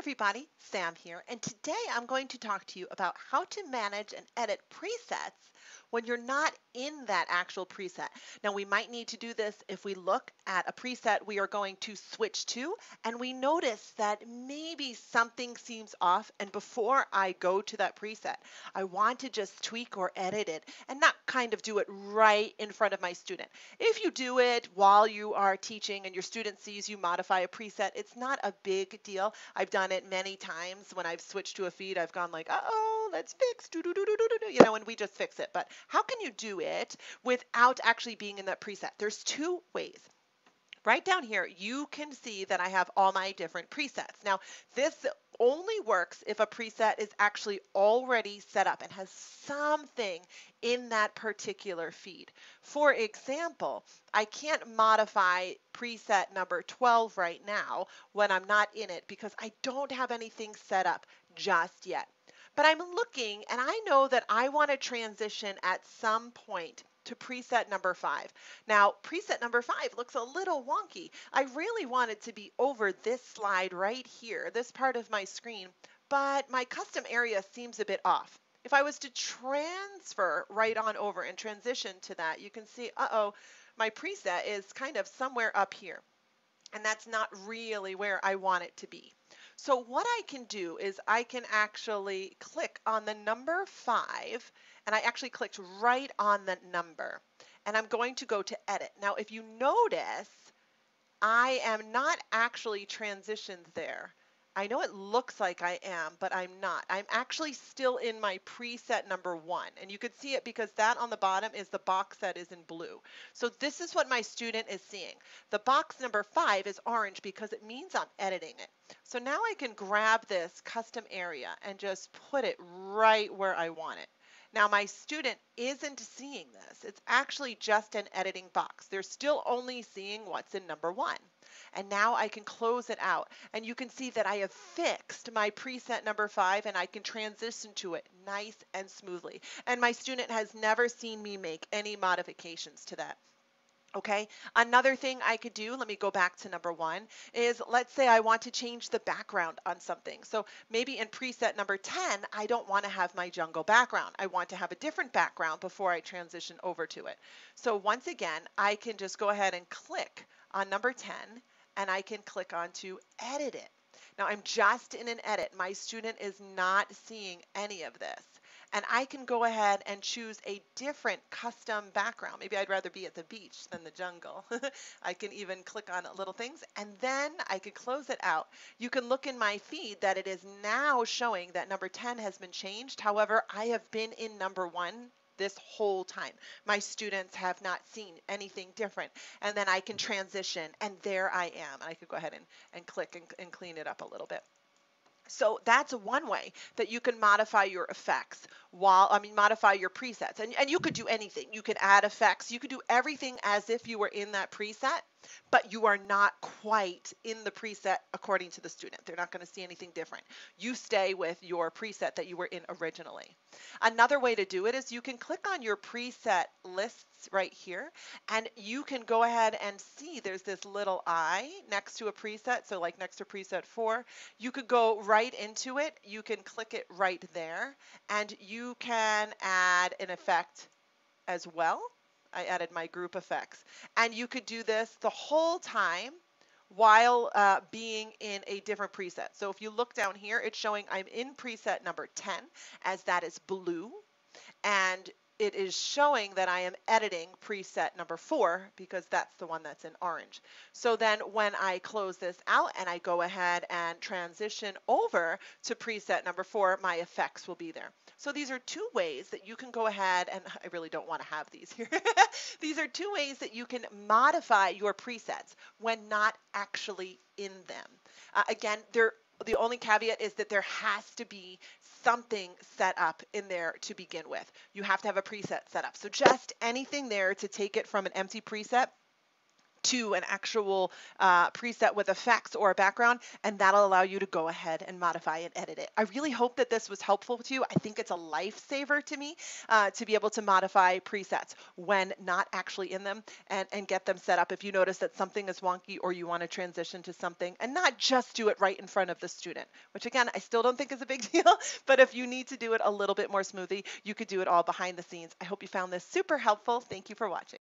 everybody, Sam here, and today I'm going to talk to you about how to manage and edit presets when you're not in that actual preset. Now we might need to do this if we look at a preset we are going to switch to and we notice that maybe something seems off and before I go to that preset I want to just tweak or edit it and not kind of do it right in front of my student. If you do it while you are teaching and your student sees you modify a preset it's not a big deal. I've done it many times when I've switched to a feed I've gone like uh-oh let's fix do do do do do do you know and we just fix it but how can you do it without actually being in that preset? There's two ways. Right down here, you can see that I have all my different presets. Now, this only works if a preset is actually already set up and has something in that particular feed. For example, I can't modify preset number 12 right now when I'm not in it because I don't have anything set up just yet. But I'm looking and I know that I want to transition at some point to preset number five. Now, preset number five looks a little wonky. I really want it to be over this slide right here, this part of my screen, but my custom area seems a bit off. If I was to transfer right on over and transition to that, you can see, uh-oh, my preset is kind of somewhere up here. And that's not really where I want it to be. So what I can do is I can actually click on the number five and I actually clicked right on the number and I'm going to go to edit. Now if you notice I am not actually transitioned there. I know it looks like I am, but I'm not. I'm actually still in my preset number one. And you can see it because that on the bottom is the box that is in blue. So this is what my student is seeing. The box number five is orange because it means I'm editing it. So now I can grab this custom area and just put it right where I want it. Now my student isn't seeing this. It's actually just an editing box. They're still only seeing what's in number one. And now I can close it out. And you can see that I have fixed my preset number five and I can transition to it nice and smoothly. And my student has never seen me make any modifications to that. Okay, another thing I could do, let me go back to number one, is let's say I want to change the background on something. So maybe in preset number 10, I don't want to have my jungle background. I want to have a different background before I transition over to it. So once again, I can just go ahead and click on number 10 and I can click on to edit it. Now I'm just in an edit. My student is not seeing any of this. And I can go ahead and choose a different custom background. Maybe I'd rather be at the beach than the jungle. I can even click on little things and then I can close it out. You can look in my feed that it is now showing that number 10 has been changed. However, I have been in number one this whole time. My students have not seen anything different. And then I can transition and there I am. And I could go ahead and, and click and, and clean it up a little bit. So that's one way that you can modify your effects while, I mean, modify your presets. And, and you could do anything. You could add effects. You could do everything as if you were in that preset but you are not quite in the preset according to the student. They're not going to see anything different. You stay with your preset that you were in originally. Another way to do it is you can click on your preset lists right here and you can go ahead and see there's this little eye next to a preset. So like next to preset four, you could go right into it. You can click it right there and you can add an effect as well. I added my group effects. And you could do this the whole time while uh, being in a different preset. So if you look down here, it's showing I'm in preset number 10 as that is blue. And it is showing that I am editing preset number four because that's the one that's in orange. So then when I close this out and I go ahead and transition over to preset number four, my effects will be there. So these are two ways that you can go ahead and I really don't want to have these here. these are two ways that you can modify your presets when not actually in them. Uh, again, they're the only caveat is that there has to be something set up in there to begin with. You have to have a preset set up. So just anything there to take it from an empty preset to an actual uh, preset with effects or a background, and that'll allow you to go ahead and modify and edit it. I really hope that this was helpful to you. I think it's a lifesaver to me uh, to be able to modify presets when not actually in them and, and get them set up if you notice that something is wonky or you want to transition to something and not just do it right in front of the student, which again, I still don't think is a big deal, but if you need to do it a little bit more smoothly, you could do it all behind the scenes. I hope you found this super helpful. Thank you for watching.